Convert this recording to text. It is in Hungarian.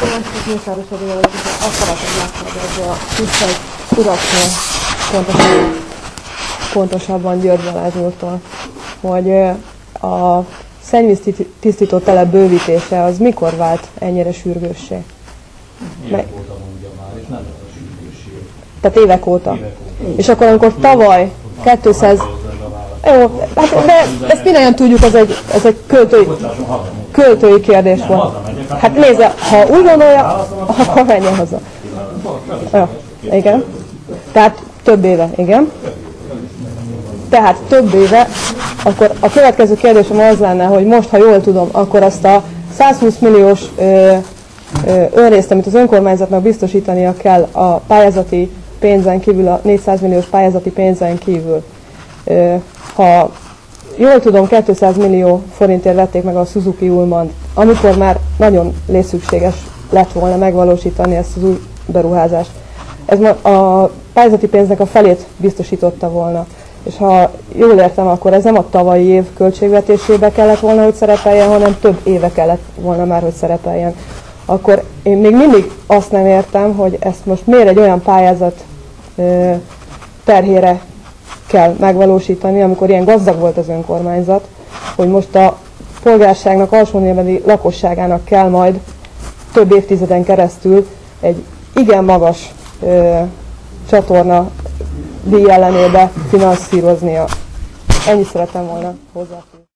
most Mészáros vagyok, és azt szeretném megkérdezni a tisztelt uraktól, pontosan, pontosabban György Balázs úrtól, hogy a szennyvíz tisztító telep bővítése az mikor vált ennyire sürgőssé? Évek óta mondja már, és nem ez a sürgősség. Tehát évek óta. Évek óta. És akkor, amikor tavaly 200... Jó, hát de ezt mindannyian tudjuk, ez egy, ez egy költői, költői kérdés volt. Hát nézze, ha úgy gondolja, akkor menjen haza. Ja, igen. Tehát több éve, igen. Tehát több éve, akkor a következő kérdésem az lenne, hogy most, ha jól tudom, akkor azt a 120 milliós ö, önrészt, amit az önkormányzatnak biztosítania kell a pályázati pénzen kívül, a 400 milliós pályázati pénzen kívül. Ö, ha jól tudom, 200 millió forintért vették meg a Suzuki Ulman, amikor már nagyon létszükséges lett volna megvalósítani ezt az új beruházást. Ez a pályázati pénznek a felét biztosította volna. És ha jól értem, akkor ez nem a tavalyi év költségvetésébe kellett volna, hogy szerepeljen, hanem több éve kellett volna már, hogy szerepeljen. Akkor én még mindig azt nem értem, hogy ezt most miért egy olyan pályázat terhére kell megvalósítani, amikor ilyen gazdag volt az önkormányzat, hogy most a polgárságnak, alsónélvedi lakosságának kell majd több évtizeden keresztül egy igen magas ö, csatorna díj ellenébe finanszíroznia. Ennyit szeretem volna hozzáfűzni.